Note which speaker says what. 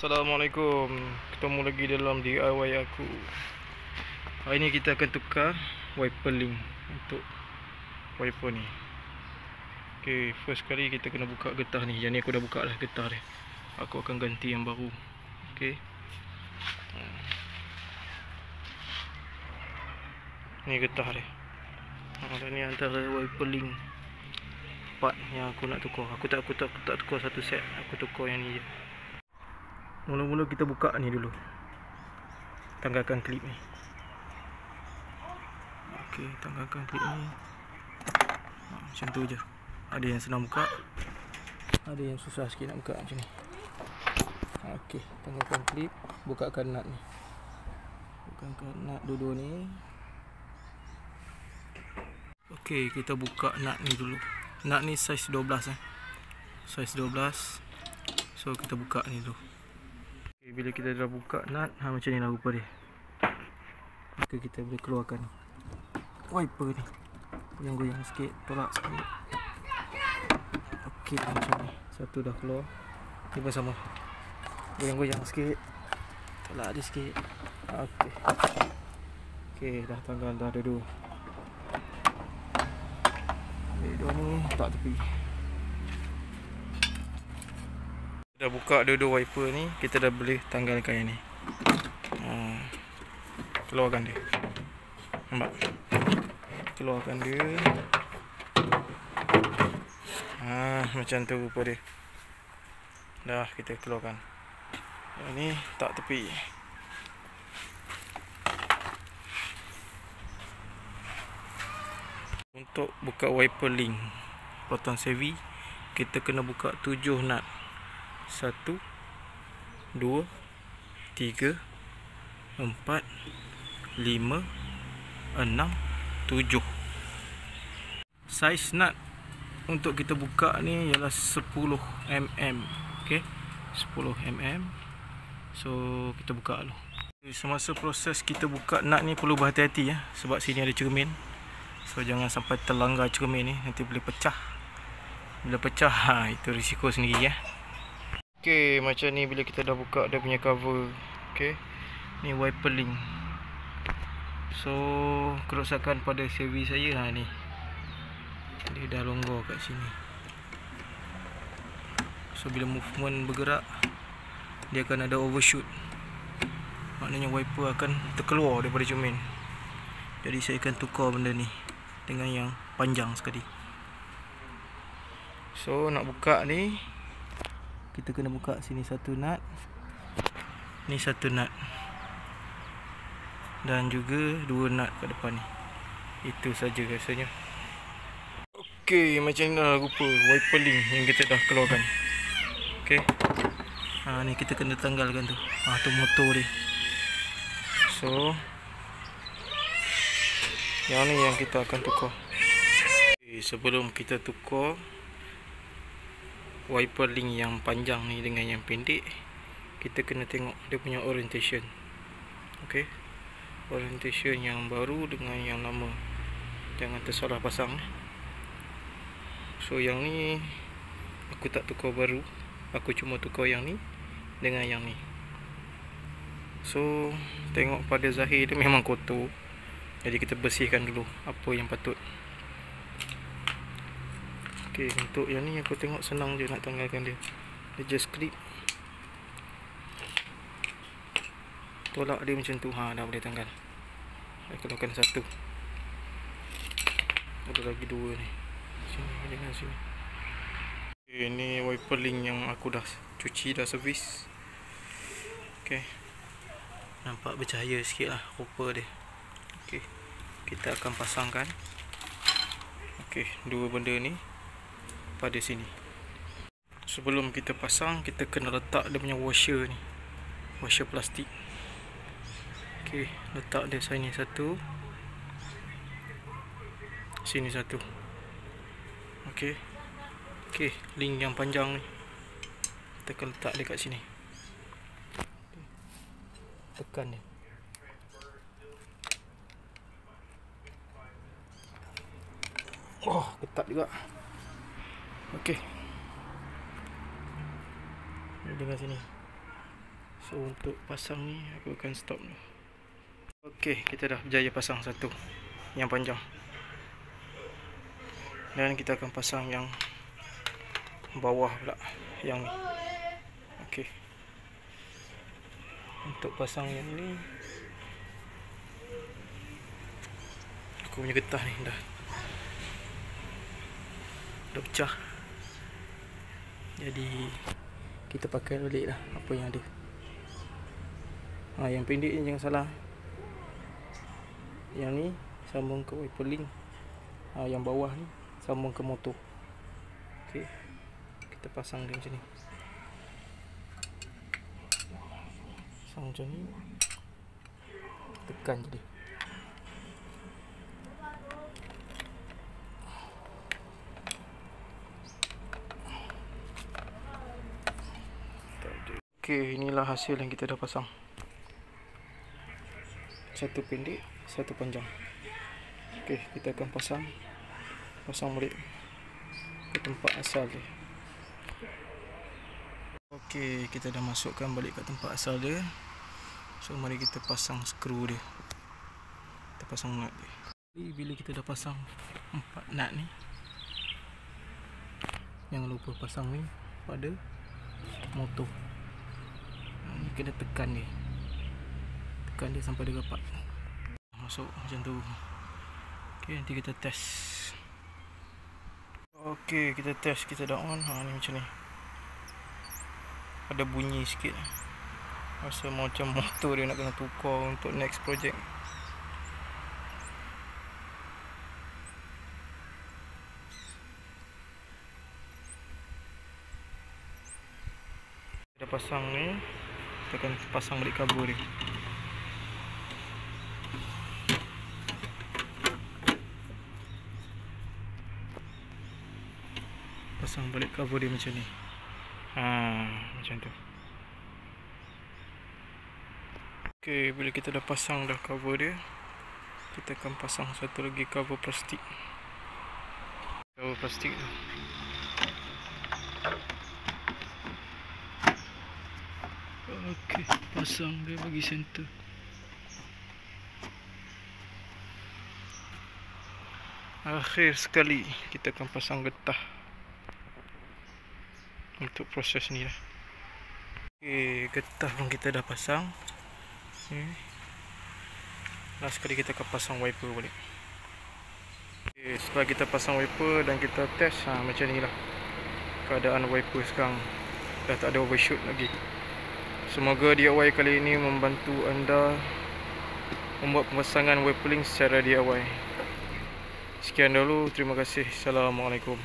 Speaker 1: Assalamualaikum. Ketemu lagi dalam DIY aku. Hari ni kita akan tukar Wiper link Untuk Wiper ni. Okay First kali kita kena buka getah ni. Yang ni aku dah buka lah getah dia. Aku akan ganti yang baru. Okay Ni getah dia. Ha, Dan ni antara wiper link Part yang aku nak tukar. Aku tak aku tak, aku tak tukar satu set. Aku tukar yang ni je Mula-mula kita buka ni dulu. Tanggalkan klip ni. Okey, tanggalkan klip ni. Ha, Macam tu je. Ada yang senang buka? Ada yang susah sikit nak buka macam ni. Okey, tanggalkan klip. Bukakan nut ni. Bukakan nut dua-dua ni. Okey, kita buka nut ni dulu. Nut ni saiz 12 eh. Saiz 12 So kita buka ni dulu Okay, bila kita dah buka nut, ha, macam ni lah rupa dia. Maka kita boleh keluarkan wiper ni. Goyang-goyang sikit, tolak sikit. Okey, macam ni. Satu dah keluar. Cuba sama. Goyang-goyang sikit. Tolak dia sikit. Okey. Okey, dah tanggal dah ada dua. Okay, dua ni tak tepi. Dah buka dua-dua wiper ni kita dah boleh tanggalkan yang ni. Ha. keluarkan dia. Nampak? Keluarkan dia. Ha, macam tu rupa dia. Dah kita keluarkan. Yang ni tak tepi. Untuk buka wiper link potong sevi kita kena buka tujuh nut satu dua tiga empat lima enam tujuh. Saiz nut untuk kita buka ni ialah 10 mm ok 10 mm so kita buka dulu. Semasa proses kita buka nut ni perlu berhati-hati ya sebab sini ada cermin. So jangan sampai terlanggar cermin ni nanti boleh pecah. Bila pecah ha, itu risiko sendiri ya Okey, macam ni bila kita dah buka dia punya cover. Okey. Ni wiper link. So, kerosakan pada CV saya ha ni. Dia dah longgar kat sini. So, bila movement bergerak dia akan ada overshoot. Maknanya wiper akan terkeluar daripada cermin. Jadi saya akan tukar benda ni dengan yang panjang sekali. So, nak buka ni kita kena buka sini satu nut. Ni satu nut. Dan juga dua nut kat depan ni. Itu saja rasanya Okey, macam ni lah rupa wiper link yang kita dah keluarkan. Okey. ha, ni kita kena tanggalkan tu. Ha, tu motor dia. So yang ni yang kita akan tukar. Okay, sebelum kita tukar wiper link yang panjang ni dengan yang pendek kita kena tengok dia punya orientation. Ok orientation yang baru dengan yang lama. Jangan tersalah pasang so yang ni aku tak tukar baru. Aku cuma tukar yang ni dengan yang ni. So tengok pada zahir dia memang kotor. Jadi kita bersihkan dulu apa yang patut Okey, untuk yang ni aku tengok senang je nak tanggalkan dia. Dia just clip. Tolak dia macam tu. Ha, dah boleh tanggal. Saya keluarkan satu. Ada lagi dua ni. Sini dengan sini. Okay, ini wiper link yang aku dah cuci dah servis. Okey. Nampak bercahaya sikit lah rupa dia. Okey. Kita akan pasangkan. Okey, dua benda ni pada sini. Sebelum kita pasang kita kena letak dia punya washer ni. Washer plastik. Ok letak dia sini satu. Sini satu. Ok. Ok link yang panjang ni. Kita akan letak dekat sini. Tekan dia. Oh, ketat juga. Okey. Ini dengan sini. So untuk pasang ni aku akan stop dulu. Okey, kita dah berjaya pasang satu yang panjang. Dan kita akan pasang yang bawah pula yang ni. Okey. Untuk pasang yang ni aku punya getah ni dah dah pecah. Jadi kita pakai balik lah apa yang ada. Ha, yang pendek ni jangan salah. Yang ni sambung ke wiper link. Ha, yang bawah ni sambung ke motor. Okey. Kita pasang dia macam ni. Pasang macam ni. Tekan je dia. Okey, inilah hasil yang kita dah pasang. Satu pendek, satu panjang. Okey, kita akan pasang pasang balik ke tempat asal dia. Okey, kita dah masukkan balik ke tempat asal dia. So mari kita pasang skru dia. Kita pasang nut dia. Jadi bila kita dah pasang empat nut ni, jangan lupa pasang ni pada motor kena tekan dia. Tekan dia sampai dia rapat. Masuk macam tu. Ok nanti kita test. Ok kita test kita dah on. Ha, ni macam ni. Ada bunyi sikit. Rasa macam motor dia nak kena tukar untuk next project. Pasang ni kita akan pasang balik kabur dia. Pasang balik kabur dia macam ni. Ha, macam tu. Ok bila kita dah pasang dah cover dia kita akan pasang satu lagi cover plastik. Cover plastik tu Okey, pasang dia bagi center. Akhir sekali kita akan pasang getah untuk proses ni lah. Okey, getah pun kita dah pasang. Ni. Last sekali kita akan pasang wiper balik. Okey, setelah kita pasang wiper dan kita test ha, macam ni lah keadaan wiper sekarang dah tak ada overshoot lagi. Semoga DIY kali ini membantu anda membuat pemasangan web link secara DIY. Sekian dulu, terima kasih. Assalamualaikum.